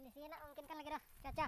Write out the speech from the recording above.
kondisinya nak mungkin kan lagi dah. Cuaca